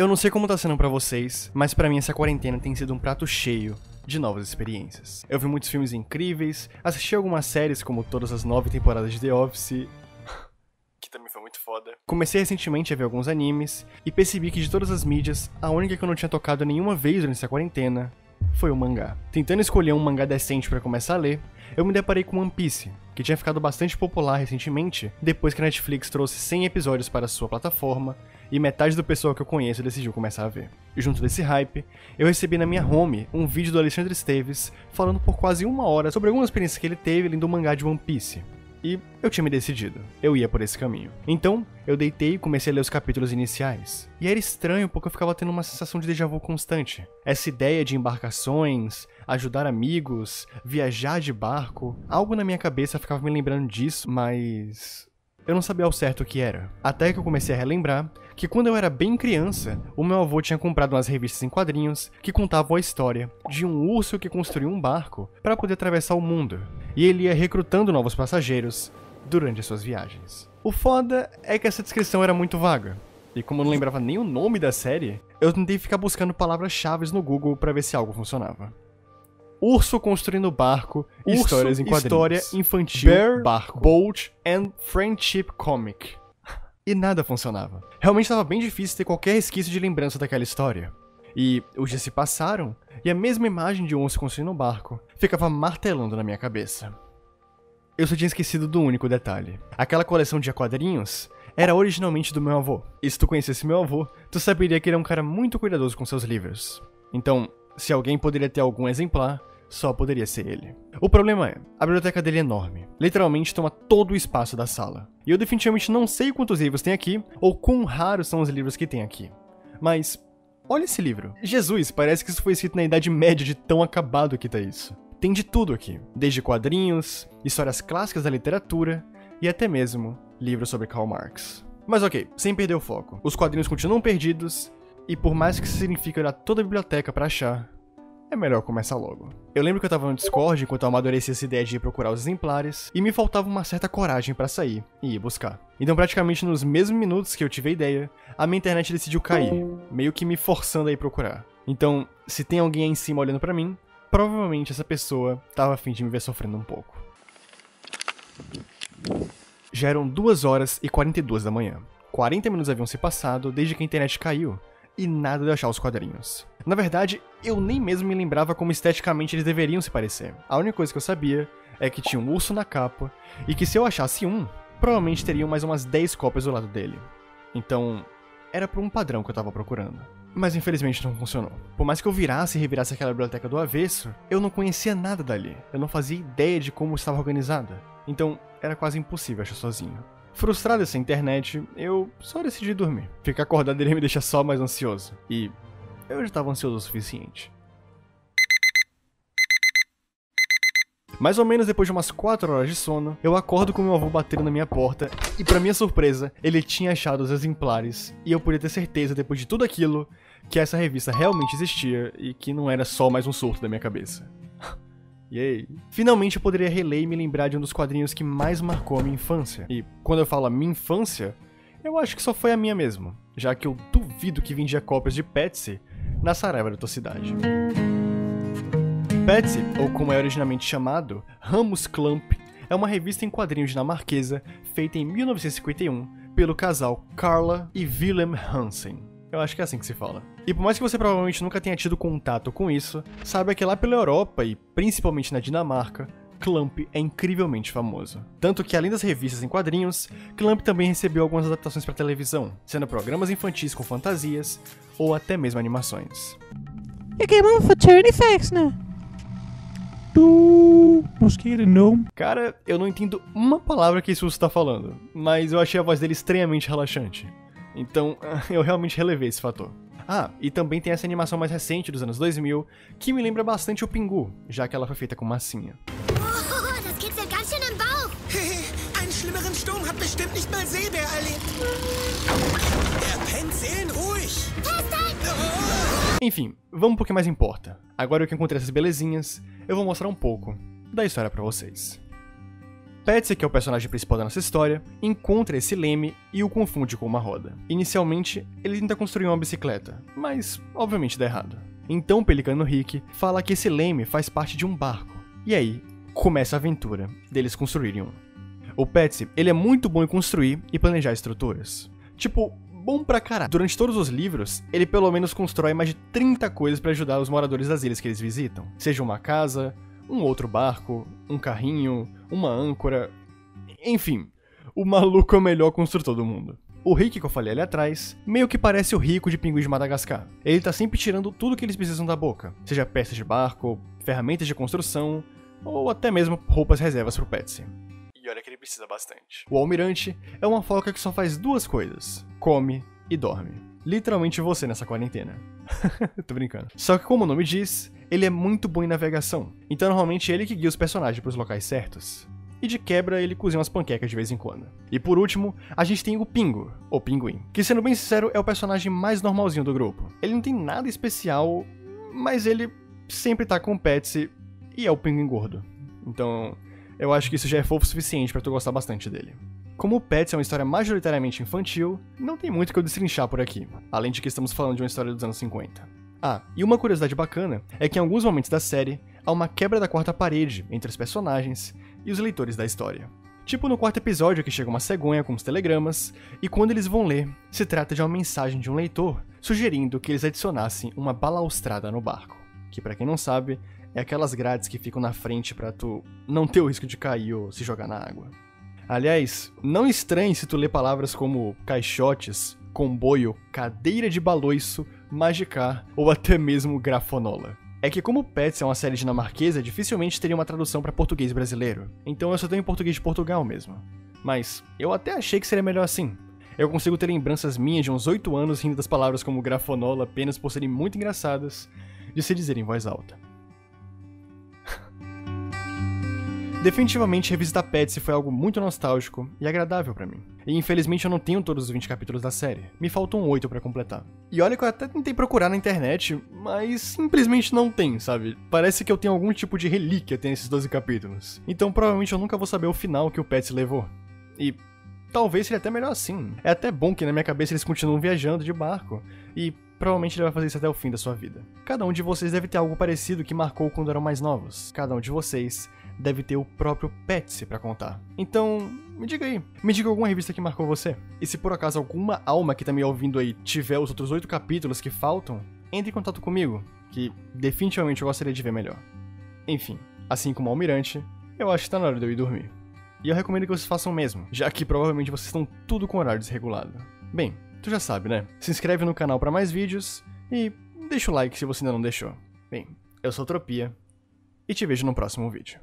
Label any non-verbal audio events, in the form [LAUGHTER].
Eu não sei como tá sendo pra vocês, mas pra mim essa quarentena tem sido um prato cheio de novas experiências. Eu vi muitos filmes incríveis, assisti algumas séries como todas as nove temporadas de The Office, [LAUGHS] que também foi muito foda. Comecei recentemente a ver alguns animes e percebi que de todas as mídias, a única que eu não tinha tocado nenhuma vez durante essa quarentena foi o mangá. Tentando escolher um mangá decente para começar a ler, eu me deparei com One Piece, que tinha ficado bastante popular recentemente, depois que a Netflix trouxe 100 episódios para sua plataforma e metade do pessoal que eu conheço decidiu começar a ver. E junto desse hype, eu recebi na minha home um vídeo do Alexandre Esteves falando por quase uma hora sobre algumas experiências que ele teve lendo o mangá de One Piece. E eu tinha me decidido, eu ia por esse caminho. Então, eu deitei e comecei a ler os capítulos iniciais. E era estranho porque eu ficava tendo uma sensação de déjà vu constante. Essa ideia de embarcações, ajudar amigos, viajar de barco, algo na minha cabeça ficava me lembrando disso, mas eu não sabia ao certo o que era. Até que eu comecei a relembrar que quando eu era bem criança, o meu avô tinha comprado umas revistas em quadrinhos que contavam a história de um urso que construiu um barco para poder atravessar o mundo, e ele ia recrutando novos passageiros durante as suas viagens. O foda é que essa descrição era muito vaga, e como eu não lembrava nem o nome da série, eu tentei ficar buscando palavras-chave no Google para ver se algo funcionava. Urso construindo barco, Urso, histórias em quadrinhos. História infantil, Bear, barco, boat and friendship comic. [LAUGHS] E nada funcionava. Realmente estava bem difícil ter qualquer resquício de lembrança daquela história. E os dias se passaram, e a mesma imagem de um construindo um barco ficava martelando na minha cabeça. Eu só tinha esquecido do único detalhe. Aquela coleção de quadrinhos era originalmente do meu avô. E se tu conhecesse meu avô, tu saberia que ele é um cara muito cuidadoso com seus livros. Então, se alguém poderia ter algum exemplar, só poderia ser ele. O problema é, a biblioteca dele é enorme. Literalmente toma todo o espaço da sala. E eu definitivamente não sei quantos livros tem aqui, ou quão raros são os livros que tem aqui. Mas, olha esse livro. Jesus, parece que isso foi escrito na Idade Média de tão acabado que tá isso. Tem de tudo aqui, desde quadrinhos, histórias clássicas da literatura e até mesmo livros sobre Karl Marx. Mas ok, sem perder o foco. Os quadrinhos continuam perdidos, e por mais que signifique olhar toda a biblioteca para achar, é melhor começar logo. Eu lembro que eu tava no Discord enquanto eu amadureci essa ideia de ir procurar os exemplares, e me faltava uma certa coragem para sair e ir buscar. Então, praticamente nos mesmos minutos que eu tive a ideia, a minha internet decidiu cair, meio que me forçando a ir procurar. Então, se tem alguém aí em cima olhando para mim, provavelmente essa pessoa tava afim de me ver sofrendo um pouco. Já eram 2 horas e 42 da manhã. 40 minutos haviam se passado desde que a internet caiu, e nada de achar os quadrinhos. Na verdade, eu nem mesmo me lembrava como esteticamente eles deveriam se parecer. A única coisa que eu sabia é que tinha um urso na capa e que se eu achasse um, provavelmente teriam mais umas 10 cópias do lado dele. Então, era por um padrão que eu tava procurando. Mas infelizmente não funcionou. Por mais que eu virasse e revirasse aquela biblioteca do avesso, eu não conhecia nada dali. Eu não fazia ideia de como estava organizada. Então, era quase impossível achar sozinho. Frustrado essa internet, eu só decidi dormir. Ficar acordado iria me deixar só mais ansioso. E eu já estava ansioso o suficiente. Mais ou menos depois de umas 4 horas de sono, eu acordo com meu avô batendo na minha porta e, para minha surpresa, ele tinha achado os exemplares e eu podia ter certeza, depois de tudo aquilo, que essa revista realmente existia e que não era só mais um surto da minha cabeça. Yay. Finalmente eu poderia reler e me lembrar de um dos quadrinhos que mais marcou a minha infância. E quando eu falo minha infância, eu acho que só foi a minha mesmo, já que eu duvido que vendia cópias de Patsy na Saraiva da tua cidade. Patsy, ou como é originalmente chamado, Ramos Clamp, é uma revista em quadrinhos dinamarquesa feita em 1951 pelo casal Carla e Willem Hansen. Eu acho que é assim que se fala. E por mais que você provavelmente nunca tenha tido contato com isso, saiba que lá pela Europa e principalmente na Dinamarca, Clamp é incrivelmente famoso. Tanto que, além das revistas em quadrinhos, Clamp também recebeu algumas adaptações para televisão, sendo programas infantis com fantasias ou até mesmo animações. Jeg gemmer mig for Turnifacts, né? Du... Måske er não. Cara, eu não entendo uma palavra que isso está falando, mas eu achei a voz dele extremamente relaxante. Então, [LAUGHS] eu realmente relevei esse fator. Ah, e também tem essa animação mais recente dos anos 2000, que me lembra bastante o Pingu, já que ela foi feita com massinha. Oh, [LAUGHS] Sturm hat bestimmt nicht mal Seebär erlebt. Er pennt seelenruhig. Enfim, vamos pro que mais importa. Agora que eu encontrei essas belezinhas, eu vou mostrar um pouco da história para vocês. Patsy, que é o personagem principal da nossa história, encontra esse leme e o confunde com uma roda. Inicialmente, ele tenta construir uma bicicleta, mas obviamente dá errado. Então o Pelicano Rick fala que esse leme faz parte de um barco. E aí, começa a aventura deles construírem um. O Patsy, ele é muito bom em construir e planejar estruturas. Tipo, bom pra caralho. Durante todos os livros, ele pelo menos constrói mais de 30 coisas para ajudar os moradores das ilhas que eles visitam. Seja uma casa, um outro barco, um carrinho, uma âncora. Enfim, o maluco é o melhor construtor do mundo. O Rick que eu falei ali atrás, meio que parece o rico de pinguim de Madagascar. Ele tá sempre tirando tudo que eles precisam da boca, seja peças de barco, ferramentas de construção, ou até mesmo roupas reservas pro Patsy. E olha que ele precisa bastante. O almirante é uma foca que só faz duas coisas: come e dorme. Literalmente você nessa quarentena. [LAUGHS] Tô brincando. Só que como o nome diz, ele é muito bom em navegação. Então normalmente é ele que guia os personagens para os locais certos. E de quebra ele cozinha umas panquecas de vez em quando. E por último, a gente tem o Pingo, ou Pinguim, que sendo bem sincero é o personagem mais normalzinho do grupo. Ele não tem nada especial, mas ele sempre tá com o Patsy e é o Pinguim gordo. Então, eu acho que isso já é fofo o suficiente para tu gostar bastante dele. Como o Pets é uma história majoritariamente infantil, não tem muito que eu destrinchar por aqui, além de que estamos falando de uma história dos anos 50. Ah, e uma curiosidade bacana é que em alguns momentos da série há uma quebra da quarta parede entre os personagens e os leitores da história. Tipo no quarto episódio que chega uma cegonha com os telegramas, e quando eles vão ler, se trata de uma mensagem de um leitor sugerindo que eles adicionassem uma balaustrada no barco, que para quem não sabe, é aquelas grades que ficam na frente para tu não ter o risco de cair ou se jogar na água. Aliás, não estranhe se tu ler palavras como caixotes, comboio, cadeira de baloiço, magicar ou até mesmo grafonola. É que como Pets é uma série dinamarquesa, dificilmente teria uma tradução para português brasileiro. Então eu só tenho português de Portugal mesmo. Mas eu até achei que seria melhor assim. Eu consigo ter lembranças minhas de uns 8 anos rindo das palavras como grafonola apenas por serem muito engraçadas de se dizer em voz alta. Definitivamente revisitar Patsy foi algo muito nostálgico e agradável para mim. E infelizmente eu não tenho todos os 20 capítulos da série, me faltam 8 para completar. E olha que eu até tentei procurar na internet, mas simplesmente não tem, sabe? Parece que eu tenho algum tipo de relíquia tem esses 12 capítulos. Então provavelmente eu nunca vou saber o final que o Patsy levou. E talvez seria até melhor assim. É até bom que na minha cabeça eles continuam viajando de barco. E provavelmente ele vai fazer isso até o fim da sua vida. Cada um de vocês deve ter algo parecido que marcou quando eram mais novos. Cada um de vocês deve ter o próprio Petsy para contar. Então, me diga aí, me diga alguma revista que marcou você. E se por acaso alguma alma que tá me ouvindo aí tiver os outros oito capítulos que faltam, entre em contato comigo, que definitivamente eu gostaria de ver melhor. Enfim, assim como o Almirante, eu acho que tá na hora de eu ir dormir. E eu recomendo que vocês façam o mesmo, já que provavelmente vocês estão tudo com horário desregulado. Bem, tu já sabe, né? Se inscreve no canal para mais vídeos e deixa o like se você ainda não deixou. Bem, eu sou Tropia e te vejo no próximo vídeo.